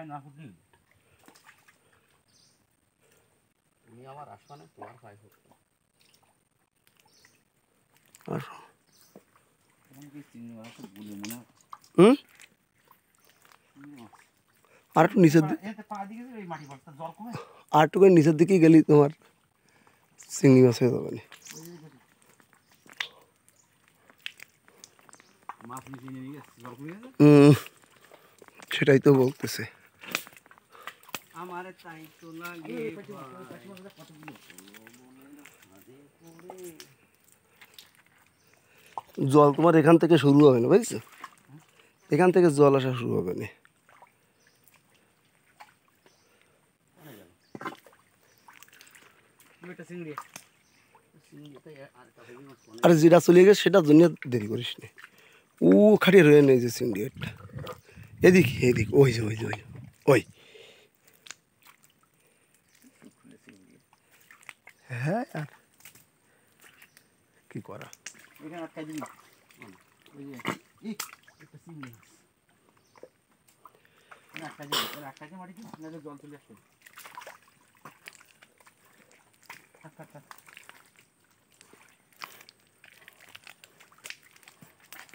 বল আমার ভাই না ফুটলি তুমি আমার আসমানে তোমার পায় পড়তো আর তখন কি চিংড়ি মাছ তো বলে মনে হয় হুম চিংড়ি মাছ। আর একটু নিচের দিকে এতে পা দিকে এই মাটি বস্তা জল কমে আর একটু করে নিচের দিকে গেলেই তোমার চিংড়ি মাছ হয়ে যাবে না মাছ নিচে নেমে গেছে জল কমে গেছে হুম, সেটাই তো বলতেছে আমার তাই তো লাগে জল তোমার এখান থেকে শুরু হবে না বুঝছ? এখান থেকে জল আসা শুরু হবে না। আর যেটা চলে গেছে সেটার জন্য দেরি করিস না। ও খাটিয়ে রয়ে নেই যে সিন্ডিকেটটা এদিক এদিক ওই যে ওই যে ওই ওই হ্যাঁ আর কি করা এখানে আটকাই দিবি ওই যে ই একটা চিংড়ি মাছ এখানে আটকাই দিবি এখানে আটকাই দিয়ে মাটিতে নাহলে জল চলে আসবে থাক থাক থাক।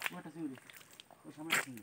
ও, একটা চিংড়ি ওই একটা চিংড়ি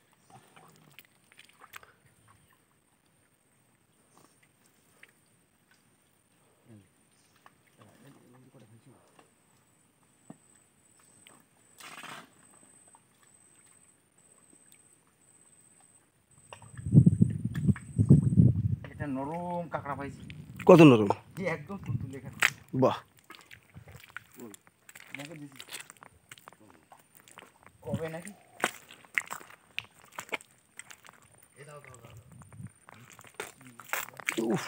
এটা নরম কাঁকড়া পাইছি। কত নরম? যে একদম তুলতুলে বাহ। কবে নাকি? উফ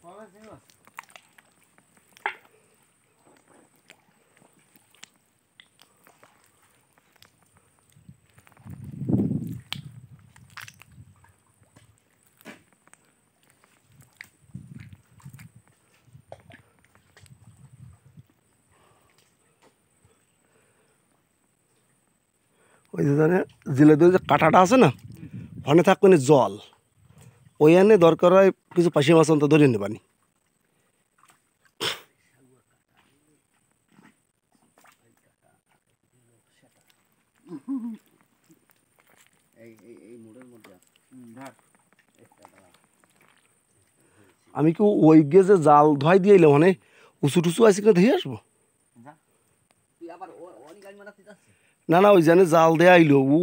Fala assim, nossa. ওই জানে জেলে দিয়ে যে কাঁটাটা আছে না, ওখানে থাকবে না জল। ওই এনে দরকার হয় কিছু পাশে মাছ অন্ত ধরে নেবানি। ধর আমি কি ওই যে জাল ধোয়াই দিয়ে এলাম মানে উঁচু টুচু আছে কিনা দেখে আসব? আবার ও অনেক গাড়ি মারাতে যাচ্ছে না না ওই জানে জাল দেয়া আইলো ও